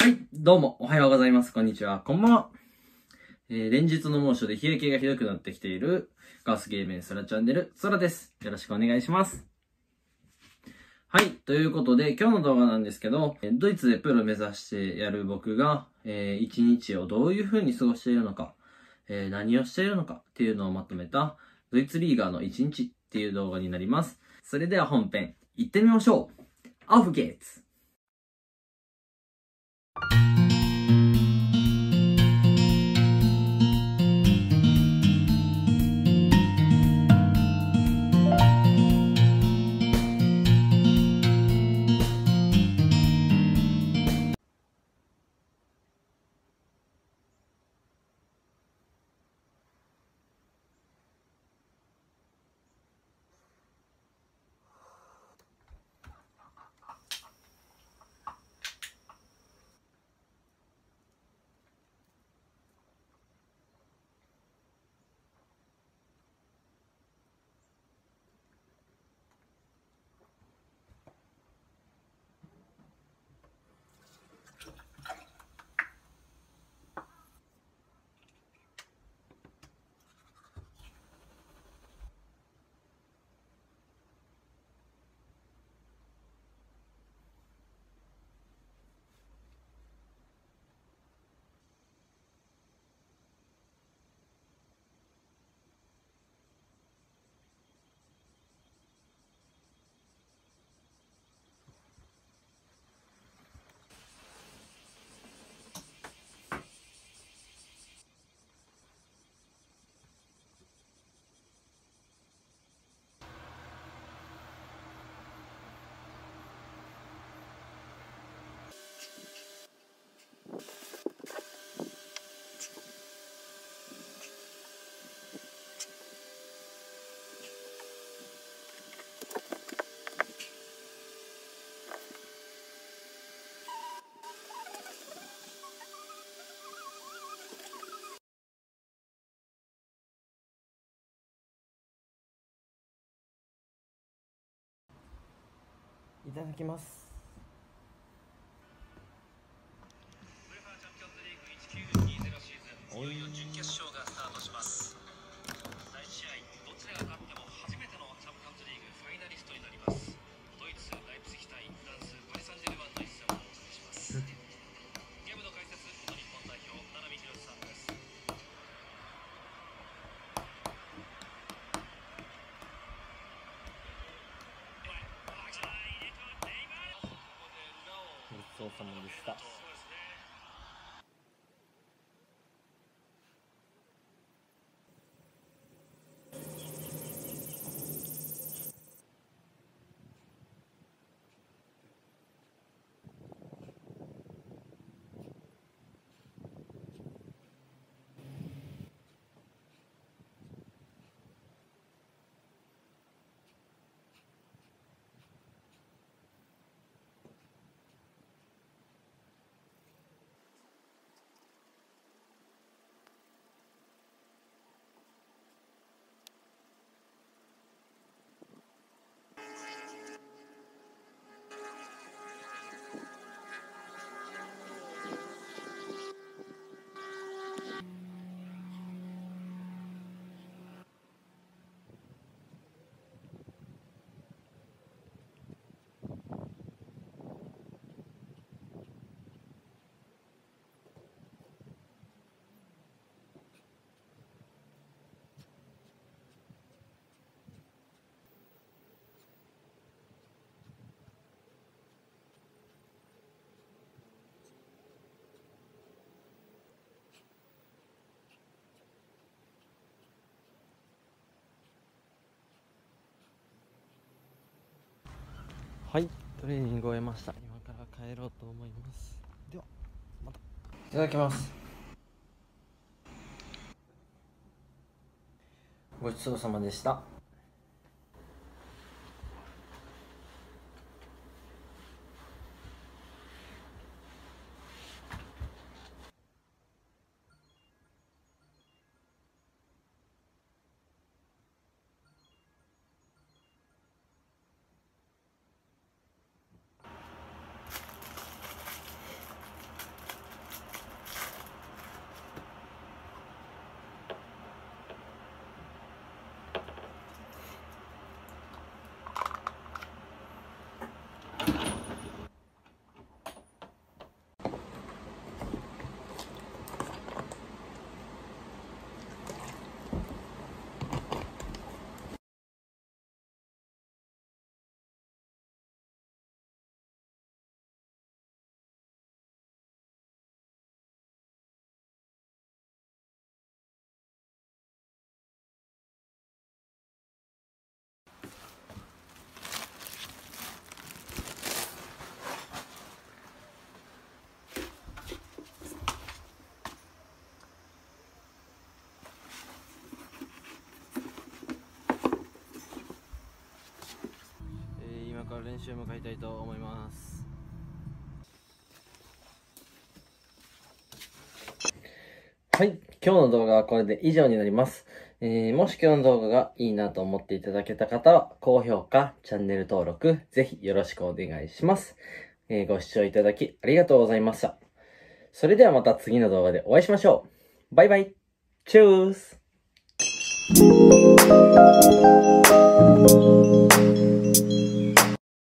はい、どうも、おはようございます。こんにちは。こんばんは。えー、連日の猛暑で日焼けがひどくなってきている、ガスゲーメンソラチャンネル、ソラです。よろしくお願いします。はい、ということで、今日の動画なんですけど、ドイツでプロ目指してやる僕が、えー一日をどういう風に過ごしているのか、えー何をしているのかっていうのをまとめた、ドイツリーガーの一日っていう動画になります。それでは本編、行ってみましょうアフゲーツ you いただきます。いよいよ準決勝がスタートします。第1試合どちらが勝っても初めてのチャンピオンズリーグファイナリストになります。ドイツライプツヒ対フランスパリ・サンジェルマンの一戦をお送りします。ゲームの解説元日本代表名波浩さんです。ごちそうさまでした。はい。トレーニングを終えました。今から帰ろうと思います。ではまた。いただきます。ごちそうさまでした習向かいたいと思いますはい今日の動画はこれで以上になりますえー、もし今日の動画がいいなと思っていただけた方は、高評価、チャンネル登録、ぜひよろしくお願いします。えー、ご視聴いただきありがとうございました。それではまた次の動画でお会いしましょう。バイバイ。チュース